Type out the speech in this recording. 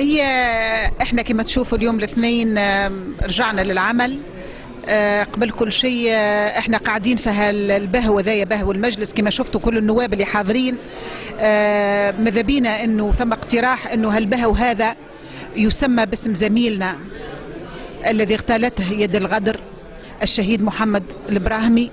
هي إحنا كما تشوفوا اليوم الاثنين رجعنا للعمل. آه، قبل كل شيء آه، إحنا قاعدين في هالبهو ذايا بهو المجلس. كما شفتوا كل النواب اللي حاضرين آه، ماذا بينا؟ إنه ثم اقتراح إنه هالبهو هذا يسمى باسم زميلنا الذي اغتالته يد الغدر الشهيد محمد الإبراهيمي.